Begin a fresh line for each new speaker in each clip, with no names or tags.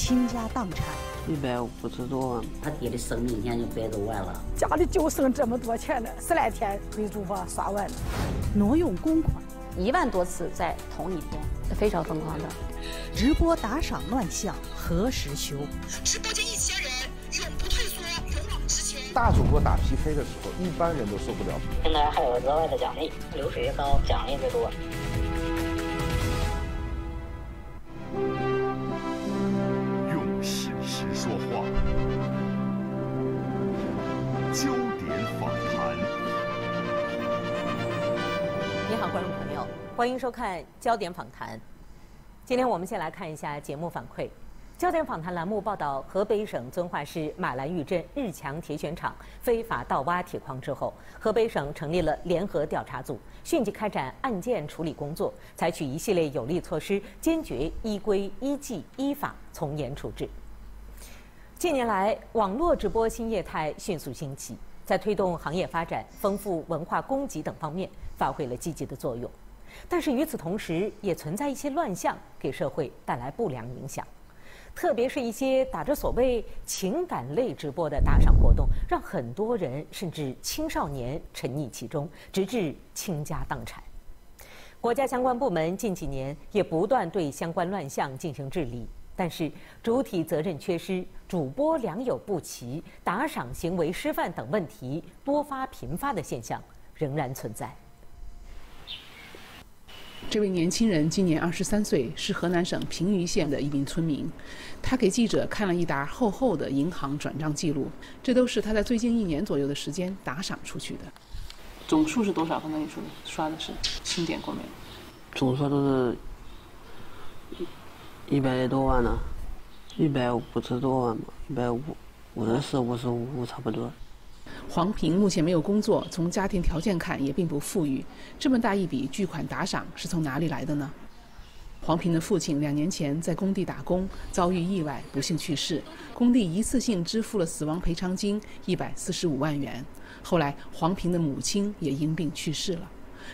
倾家荡产。
一百五十多万，
他爹的生命一天就白走完了。
家里就剩这么多钱了，十来天给主播刷完了，
挪用公款
一万多次在同一天，非常疯狂的。
直播打赏乱象何时休？
直播间一千人永不退缩，勇往直前。
大主播打 PK 的时候，一般人都受不了。
现在还有额外的奖励，流水越高，奖励越多。
好，观众朋友，欢迎收看《焦点访谈》。今天我们先来看一下节目反馈。焦点访谈栏目报道，河北省遵化市马兰峪镇日强铁选厂非法盗挖铁矿之后，河北省成立了联合调查组，迅即开展案件处理工作，采取一系列有力措施，坚决依规依纪依法从严处置。近年来，网络直播新业态迅速兴起，在推动行业发展、丰富文化供给等方面发挥了积极的作用。但是与此同时，也存在一些乱象，给社会带来不良影响。特别是一些打着所谓情感类直播的打赏活动，让很多人甚至青少年沉溺其中，直至倾家荡产。国家相关部门近几年也不断对相关乱象进行治理，但是主体责任缺失、主播良莠不齐、打赏行为失范等问题多发频发的现象仍然存在。
这位年轻人今年二十三岁，是河南省平舆县的一名村民。他给记者看了一沓厚厚的银行转账记录，这都是他在最近一年左右的时间打赏出去的。总数是多少？刚才你说的刷的是清点过没有？
总数都是一百多万呢，一百五十多万吧，一百五五十四、五十五差不多。
黄平目前没有工作，从家庭条件看也并不富裕。这么大一笔巨款打赏是从哪里来的呢？黄平的父亲两年前在工地打工，遭遇意外不幸去世，工地一次性支付了死亡赔偿金一百四十五万元。后来黄平的母亲也因病去世了。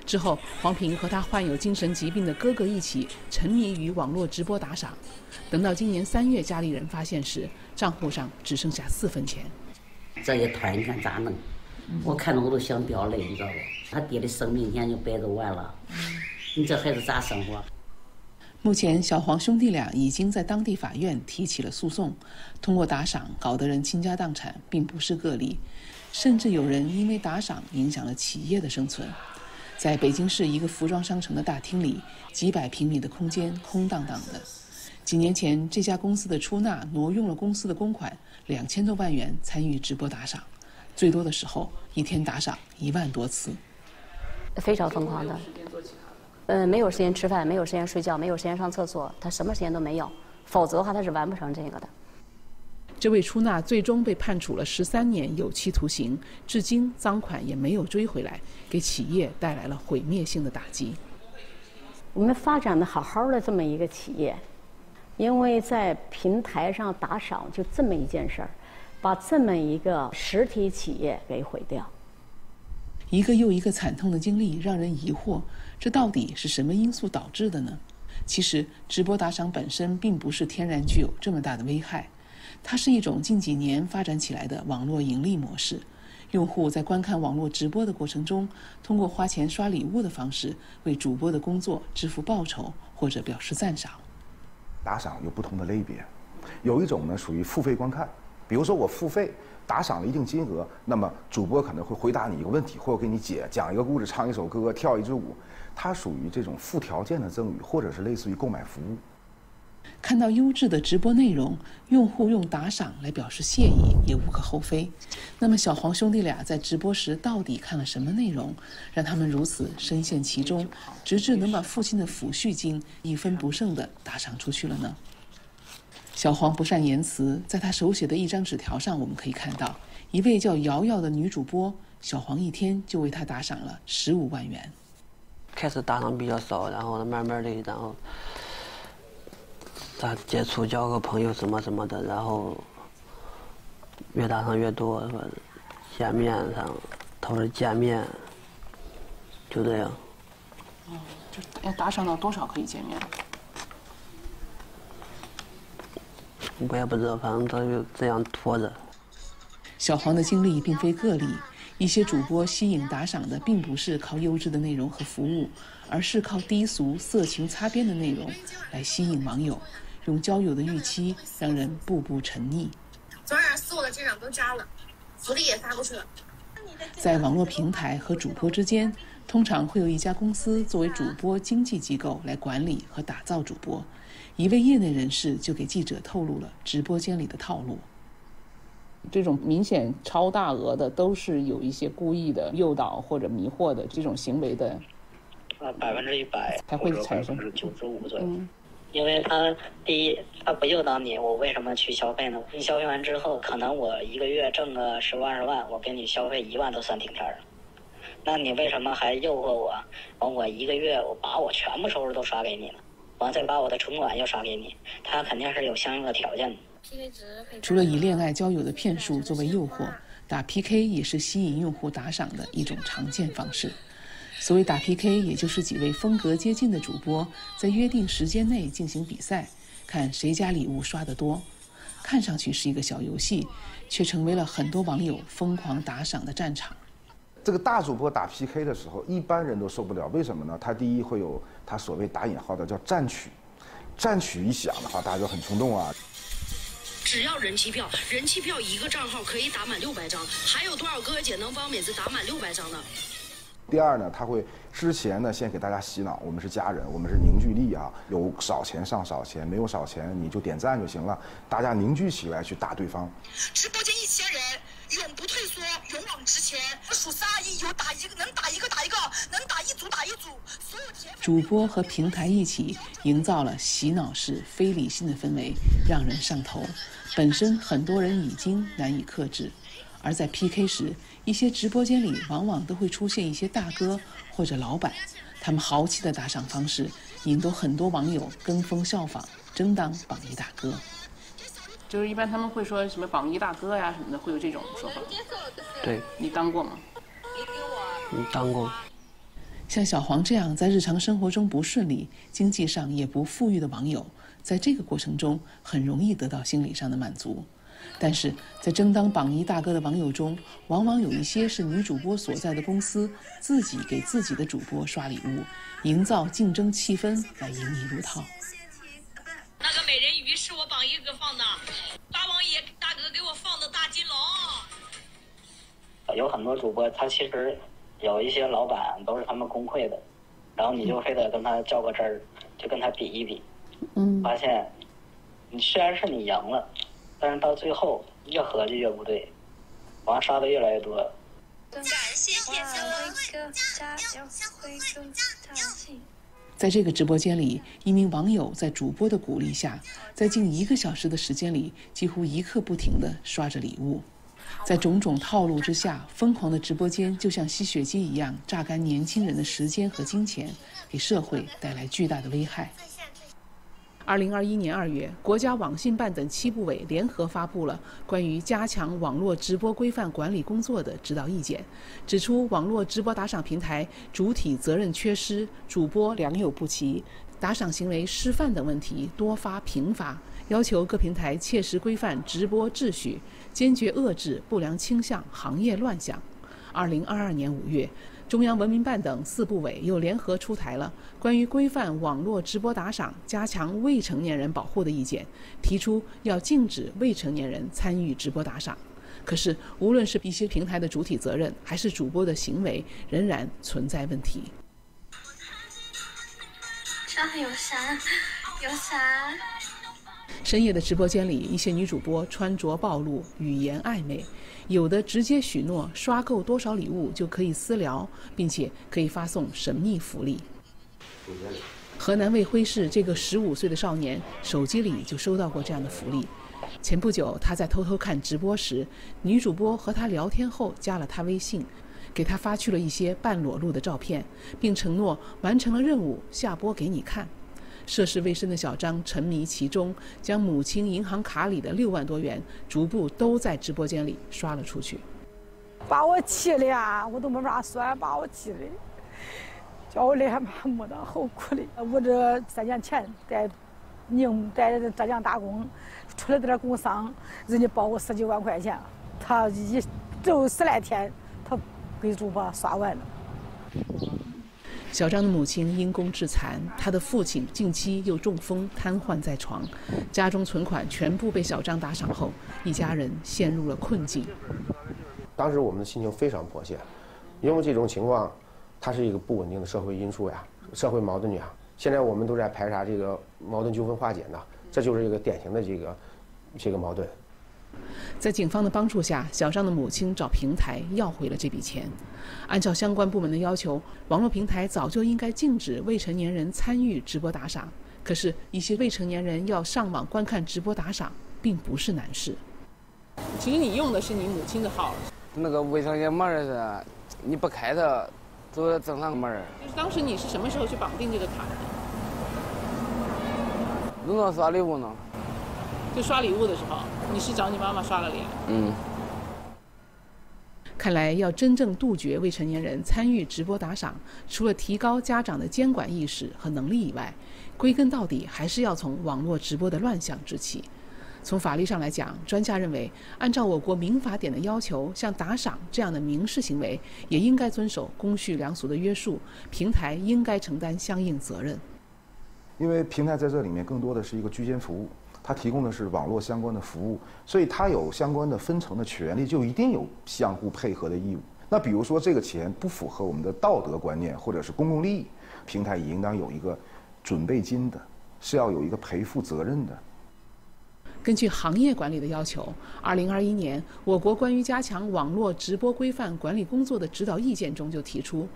之后，黄平和他患有精神疾病的哥哥一起沉迷于网络直播打赏。等到今年三月家里人发现时，账户上只剩下四分钱。
这一摊你看咋弄？我看着我都想掉泪，你知道不？他爹的生命现在就白走完了，你这孩子咋生活？
目前，小黄兄弟俩已经在当地法院提起了诉讼。通过打赏搞得人倾家荡产，并不是个例，甚至有人因为打赏影响了企业的生存。在北京市一个服装商城的大厅里，几百平米的空间空荡荡的。几年前，这家公司的出纳挪用了公司的公款两千多万元参与直播打赏，最多的时候一天打赏一万多次，
非常疯狂的。嗯，没有时间吃饭，没有时间睡觉，没有时间上厕所，他什么时间都没有，否则的话他是完不成这个的。
这位出纳最终被判处了十三年有期徒刑，至今赃款也没有追回来，给企业带来了毁灭性的打击。
我们发展的好好的这么一个企业。因为在平台上打赏就这么一件事儿，把这么一个实体企业给毁掉。
一个又一个惨痛的经历让人疑惑：这到底是什么因素导致的呢？其实，直播打赏本身并不是天然具有这么大的危害，它是一种近几年发展起来的网络盈利模式。用户在观看网络直播的过程中，通过花钱刷礼物的方式为主播的工作支付报酬或者表示赞赏。
打赏有不同的类别，有一种呢属于付费观看，比如说我付费打赏了一定金额，那么主播可能会回答你一个问题，或者给你解讲一个故事、唱一首歌、跳一支舞，它属于这种附条件的赠与，或者是类似于购买服务。
看到优质的直播内容，用户用打赏来表示谢意也无可厚非。那么小黄兄弟俩在直播时到底看了什么内容，让他们如此深陷其中，直至能把父亲的抚恤金一分不剩地打赏出去了呢？小黄不善言辞，在他手写的一张纸条上，我们可以看到一位叫瑶瑶的女主播，小黄一天就为她打赏了十五万元。
开始打赏比较少，然后慢慢的，然后。咋接触交个朋友什么什么的，然后越打赏越多，说见面上，他说见面，就这样。
嗯，就要打赏到多少可以见面？
我也不知道，反正他就这样拖着。
小黄的经历并非个例，一些主播吸引打赏的并不是靠优质的内容和服务，而是靠低俗、色情擦边的内容来吸引网友，用交友的预期让人步步沉溺。
昨晚上所有的镇长都加了，福利也发过去了。
在网络平台和主播之间，通常会有一家公司作为主播经纪机构来管理和打造主播。一位业内人士就给记者透露了直播间里的套路。
这种明显超大额的，都是有一些故意的诱导或者迷惑的这种行为的。
啊，百分之一百，
它会产生
九十五左右。因为他第一，他不诱导你，我为什么去消费呢？你消费完之后，可能我一个月挣个十万二十万，我给你消费一万都算顶天儿。那你为什么还诱惑我？完，我一个月我把我全部收入都刷给你了，完再把我的存款又刷给你，他肯定是有相应的条件的。
除了以恋爱交友的骗术作为诱惑，打 PK 也是吸引用户打赏的一种常见方式。所谓打 PK，也就是几位风格接近的主播在约定时间内进行比赛，看谁家礼物刷得多。看上去是一个小游戏，却成为了很多网友疯狂打赏的战场。
这个大主播打 PK 的时候，一般人都受不了。为什么呢？他第一会有他所谓打引号的叫战曲，战曲一响的话，大家就很冲动啊。
只要人气票，人气票一个账号可以打满六百张，还有多少哥哥姐能帮每次打满六百张呢？
第二呢，他会之前呢先给大家洗脑，我们是家人，我们是凝聚力啊，有少钱上少钱，没有少钱你就点赞就行了，大家凝聚起来去打对方。
直播间一千人，永不退缩，勇往直前。数三二一，有打一个，能打一个打一个，能打一组打一组。所有铁粉。
主播和平台一起营造了洗脑式、非理性的氛围，让人上头。本身很多人已经难以克制，而在 PK 时。一些直播间里往往都会出现一些大哥或者老板，他们豪气的打赏方式引得很多网友跟风效仿，争当榜一大哥。
就是一般他们会说什么榜一大哥呀什么的，会有这种说法。
对，
你当过吗？
你当过。
像小黄这样在日常生活中不顺利、经济上也不富裕的网友，在这个过程中很容易得到心理上的满足。但是在争当榜一大哥的网友中，往往有一些是女主播所在的公司自己给自己的主播刷礼物，营造竞争气氛来引你入套。
那个美人鱼是我榜一哥放的，八王爷大哥给我放的大金龙。
有很多主播，他其实有一些老板都是他们公会的，然后你就非得跟他较个真儿，就跟他比一比，
嗯，
发现你虽然是你赢了。但是到最后越合计越不对，完刷的越来越多。感谢铁
在这个直播间里，一名网友在主播的鼓励下，在近一个小时的时间里，几乎一刻不停地刷着礼物。在种种套路之下，疯狂的直播间就像吸血机一样，榨干年轻人的时间和金钱，给社会带来巨大的危害。二零二一年二月，国家网信办等七部委联合发布了关于加强网络直播规范管理工作的指导意见，指出网络直播打赏平台主体责任缺失、主播良莠不齐、打赏行为失范等问题多发频发，要求各平台切实规范直播秩序，坚决遏制不良倾向、行业乱象。二零二二年五月。中央文明办等四部委又联合出台了关于规范网络直播打赏、加强未成年人保护的意见，提出要禁止未成年人参与直播打赏。可是，无论是一些平台的主体责任，还是主播的行为，仍然存在问题。
这有啥？有啥？
深夜的直播间里，一些女主播穿着暴露，语言暧昧。有的直接许诺刷够多少礼物就可以私聊，并且可以发送神秘福利。河南卫辉市这个十五岁的少年手机里就收到过这样的福利。前不久，他在偷偷看直播时，女主播和他聊天后加了他微信，给他发去了一些半裸露的照片，并承诺完成了任务下播给你看。涉世未深的小张沉迷其中，将母亲银行卡里的六万多元逐步都在直播间里刷了出去，
把我气的啊，我都没法说，把我气的，叫我脸麻木的，好苦的。我这三年前在宁在浙江打工，出了点工伤，人家包我十几万块钱，他一就十来天，他给主播刷完了。
小张的母亲因公致残，他的父亲近期又中风瘫痪在床，家中存款全部被小张打赏后，一家人陷入了困境。
当时我们的心情非常迫切，因为这种情况，它是一个不稳定的社会因素呀，社会矛盾呀。现在我们都在排查这个矛盾纠纷化解呢，这就是一个典型的这个这个矛盾。
在警方的帮助下，小张的母亲找平台要回了这笔钱。按照相关部门的要求，网络平台早就应该禁止未成年人参与直播打赏。可是，一些未成年人要上网观看直播打赏，并不是难事。
其实你用的是你母亲的号。
那个未成年门儿是，你不开它，走正常门儿。
就是当时你是什么时候去绑定这个卡的？
弄到刷礼物呢。
就刷礼物的时候，你是找你妈妈刷了脸。
嗯。
看来要真正杜绝未成年人参与直播打赏，除了提高家长的监管意识和能力以外，归根到底还是要从网络直播的乱象治起。从法律上来讲，专家认为，按照我国民法典的要求，像打赏这样的民事行为，也应该遵守公序良俗的约束，平台应该承担相应责任。
因为平台在这里面更多的是一个居间服务。它提供的是网络相关的服务，所以它有相关的分成的权利，就一定有相互配合的义务。那比如说这个钱不符合我们的道德观念，或者是公共利益，平台也应当有一个准备金的，是要有一个赔付责任的。
根据行业管理的要求，二零二一年我国关于加强网络直播规范管理工作的指导意见中就提出，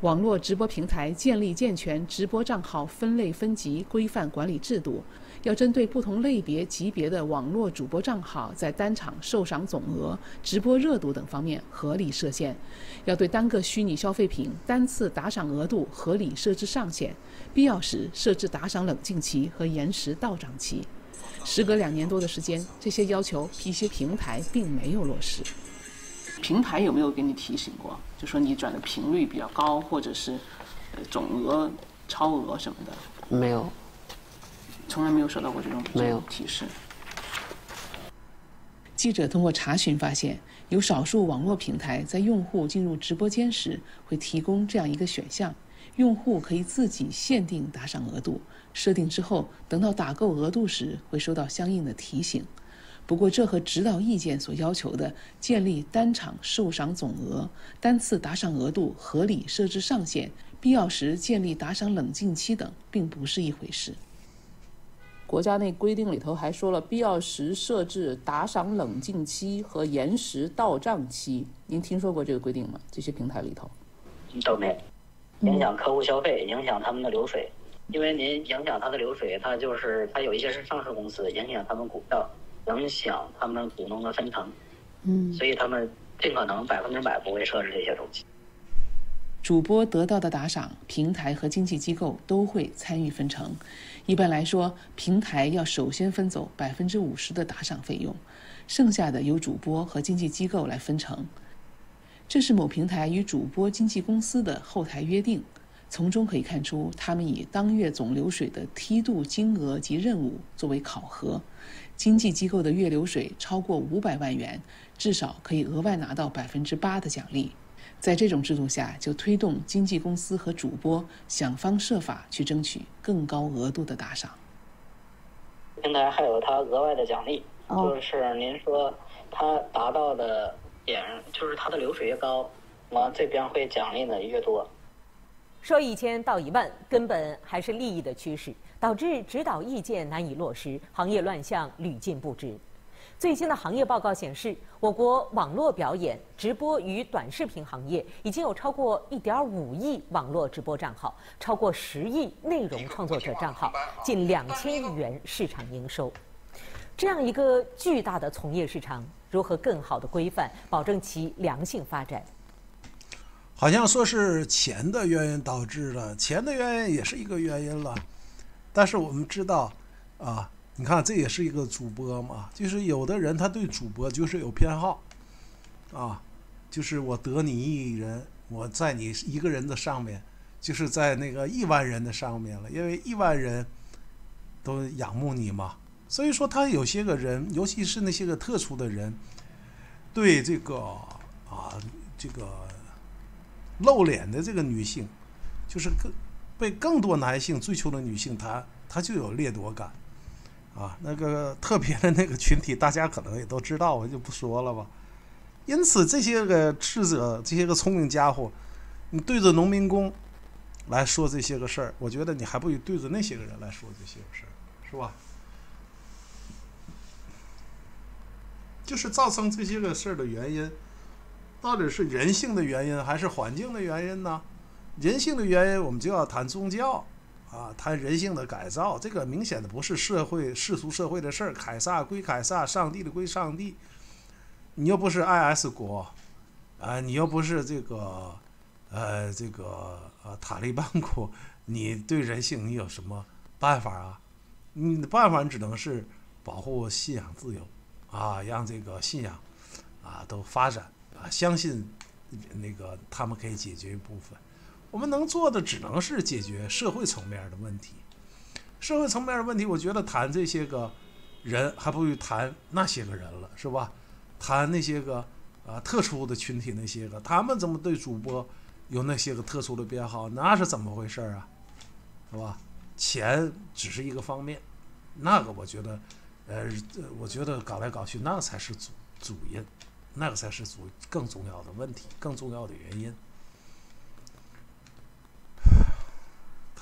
网络直播平台建立健全直播账号分类分级规范管理制度。要针对不同类别级别的网络主播账号，在单场受赏总额、直播热度等方面合理设限；要对单个虚拟消费品单次打赏额度合理设置上限，必要时设置打赏冷静期和延时到账期。时隔两年多的时间，这些要求一些平台并没有落实。
平台有没有给你提醒过？就说你转的频率比较高，或者是呃总额超额什么的？
没有。
从来没有收到过这种
没有
提示。
记者通过查询发现，有少数网络平台在用户进入直播间时会提供这样一个选项：用户可以自己限定打赏额度，设定之后，等到打够额度时会收到相应的提醒。不过，这和指导意见所要求的建立单场受赏总额、单次打赏额度合理设置上限、必要时建立打赏冷静期等，并不是一回事。
国家那规定里头还说了，必要时设置打赏冷静期和延时到账期。您听说过这个规定吗？这些平台里头
都没，影响客户消费，影响他们的流水。因为您影响他的流水，他就是他有一些是上市公司，影响他们股票，影响他们股东的分成。
嗯，
所以他们尽可能百分之百不会设置这些东西。
主播得到的打赏，平台和经纪机构都会参与分成。一般来说，平台要首先分走百分之五十的打赏费用，剩下的由主播和经纪机构来分成。这是某平台与主播经纪公司的后台约定，从中可以看出，他们以当月总流水的梯度金额及任务作为考核。经纪机构的月流水超过五百万元，至少可以额外拿到百分之八的奖励。在这种制度下，就推动经纪公司和主播想方设法去争取更高额度的打赏。
平台还有它额外的奖励，就是您说它达到的点，就是它的流水越高，完这边会奖励的越多。
说一千道一万，根本还是利益的驱使，导致指导意见难以落实，行业乱象屡禁不止。最新的行业报告显示，我国网络表演、直播与短视频行业已经有超过1.5亿网络直播账号，超过10亿内容创作者账号，近2000亿元市场营收。这样一个巨大的从业市场，如何更好的规范，保证其良性发展？
好像说是钱的原因导致了，钱的原因也是一个原因了。但是我们知道，啊。你看，这也是一个主播嘛，就是有的人他对主播就是有偏好，啊，就是我得你一人，我在你一个人的上面，就是在那个亿万人的上面了，因为亿万人都仰慕你嘛。所以说，他有些个人，尤其是那些个特殊的人，对这个啊这个露脸的这个女性，就是更被更多男性追求的女性，她她就有掠夺感啊。那个特别的那个群体，大家可能也都知道，我就不说了吧。因此，这些个智者，这些个聪明家伙，你对着农民工来说这些个事儿，我觉得你还不如对着那些个人来说这些个事儿，是吧？就是造成这些个事儿的原因，到底是人性的原因还是环境的原因呢？人性的原因，我们就要谈宗教啊，谈人性的改造。这个明显的不是社会世俗社会的事儿，凯撒归凯撒，上帝的归上帝。你又不是 IS 国，啊，你又不是这个，呃，这个呃塔利班国，你对人性你有什么办法啊？你的办法只能是保护信仰自由，啊，让这个信仰啊都发展啊，相信那个他们可以解决一部分。我们能做的只能是解决社会层面的问题。社会层面的问题，我觉得谈这些个人还不如谈那些个人了，是吧？谈那些个啊特殊的群体，那些个他们怎么对主播有那些个特殊的编号，那是怎么回事啊？是吧？钱只是一个方面，那个我觉得，呃，我觉得搞来搞去，那才是主主因，那个才是主更重要的问题，更重要的原因。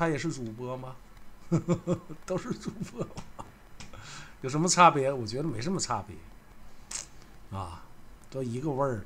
他也是主播吗？都是主播，有什么差别？我觉得没什么差别。啊，都一个味儿。